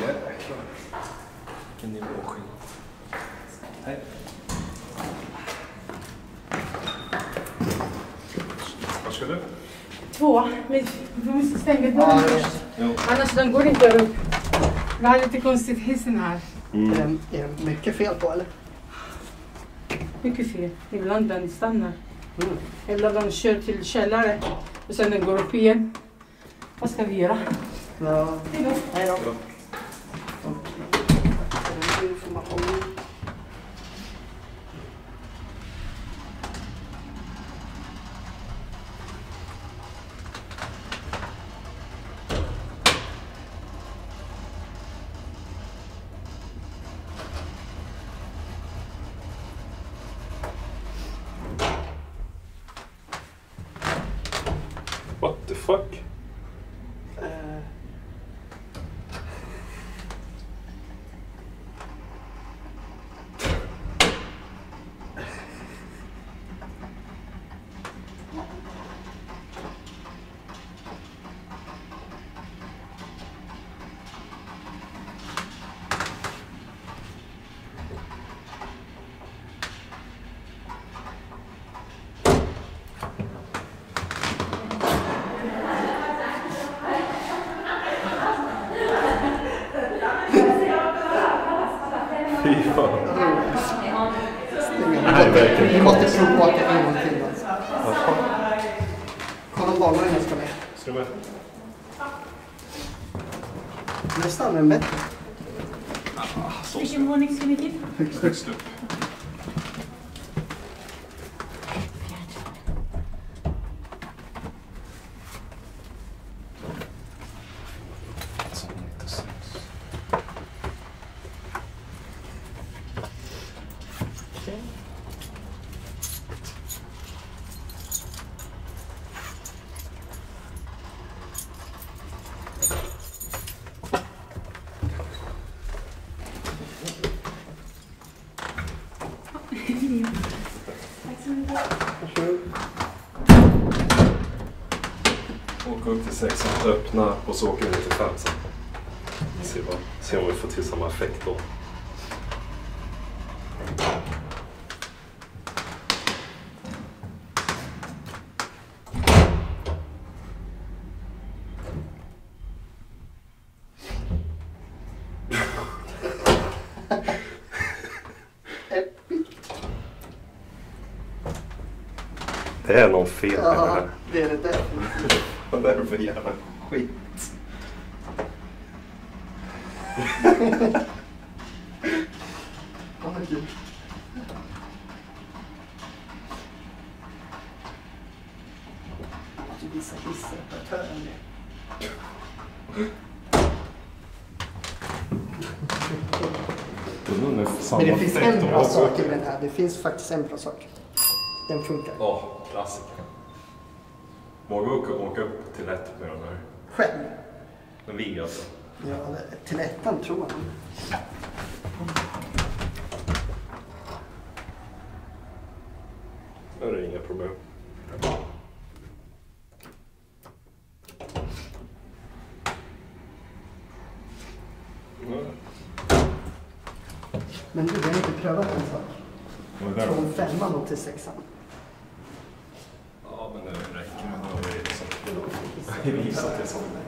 Jäklar. Vilken nivåskillnad. Hej. Vad ska du? Två. Vi måste stänga dörren först. Annars den går inte upp. Vi har lite konstigt hissen här. Mm. Är det mycket fel på eller? Mycket fel. Ibland den stannar. Mm. Ibland de kör till källare och sen den går upp igen. Vad ska vi göra? Ja. Hej då. Hej då. What the fuck? Fy fan. stänger. Nej, verkligen. Vi måste provåka en gång till. Alltså. Kolla om barnvagnen ska med. Ska du med? Nästan en bättre. Vilken våning ska ni till? Högst upp. Varsågod. Åka upp till sexan, öppna och så åker vi ner till femsan. Se, vad, se om vi får till samma effekt då. Det är någon fel med det här. det är det där. Vad är det för jävla skit? Åh, gud. Måste visa hissreparatören det. Men det finns en bra sak i den här. Det finns faktiskt en bra sak. Den funkar. Ja, klassiker. Våga åka, åka upp till ett med den här. Själv. En vig alltså. Ja, till ettan tror jag. Det är inga problem. Men du, vi har inte prövat en sak. det då? Från femman då till sexan. Ja, men det räcker. Nu har vi